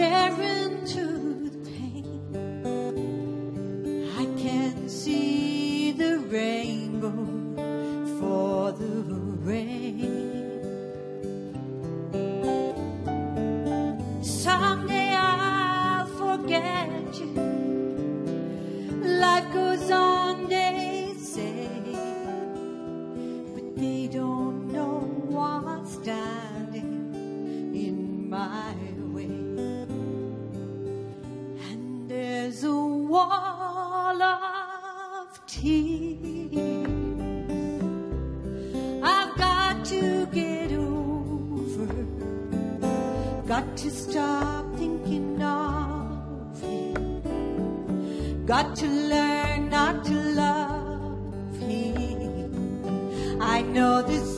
staring through the pain. I can see the rainbow for the rain. Someday I'll forget you. Life goes on, they say, but they don't wall of tears I've got to get over. Got to stop thinking of him. Got to learn not to love him. I know the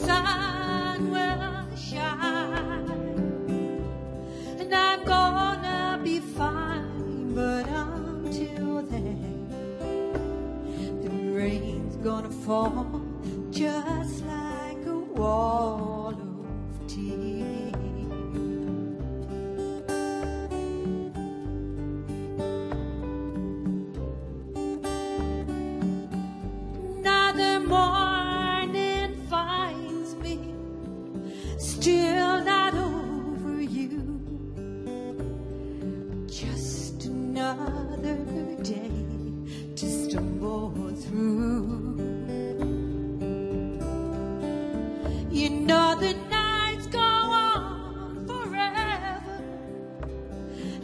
gonna fall just like a wall of tears. Another morning finds me still not over you. Just another day to stumble through. Know the nights go on forever,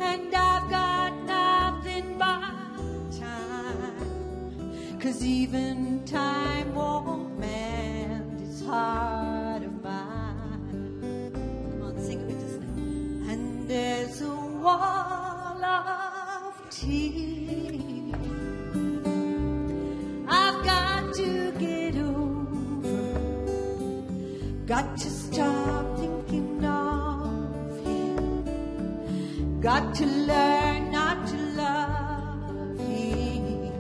and I've got nothing but time. Cause even time Got to stop thinking of him. Got to learn not to love him.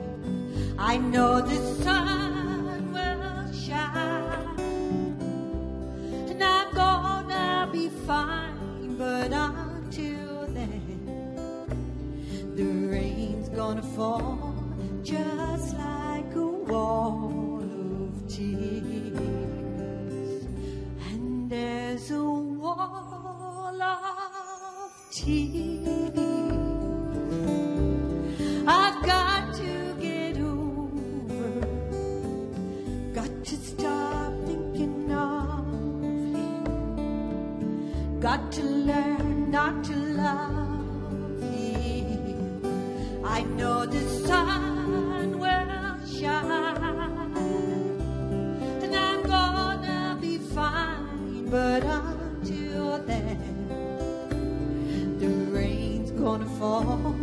I know the sun will shine, and I'm gonna be fine. Wall of tears. I've got to get over. Got to stop thinking of him. Got to learn not to love him. I know the sun gonna fall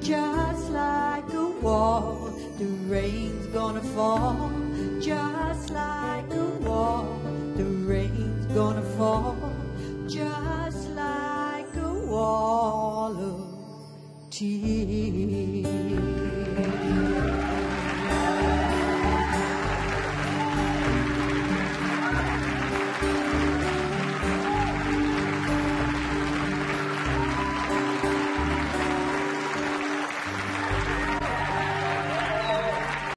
just like a wall. The rain's gonna fall just like a wall. The rain's gonna fall just like a wall of tears.